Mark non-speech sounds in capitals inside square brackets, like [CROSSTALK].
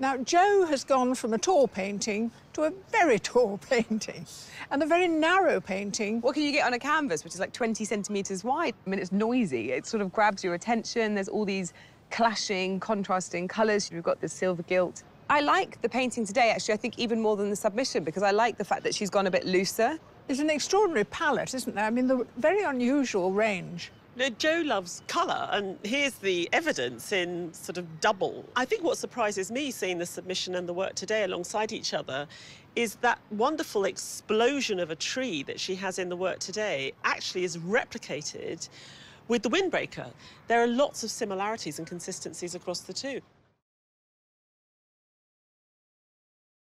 Now, Jo has gone from a tall painting to a very [LAUGHS] tall painting and a very narrow painting. What can you get on a canvas, which is like 20 centimetres wide? I mean, it's noisy. It sort of grabs your attention. There's all these clashing, contrasting colours. We've got the silver gilt. I like the painting today, actually, I think even more than the submission, because I like the fact that she's gone a bit looser. It's an extraordinary palette, isn't there? I mean, the very unusual range. Jo loves colour, and here's the evidence in sort of double. I think what surprises me seeing the submission and the work today alongside each other is that wonderful explosion of a tree that she has in the work today actually is replicated with the windbreaker. There are lots of similarities and consistencies across the two.